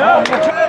Good job. Good job.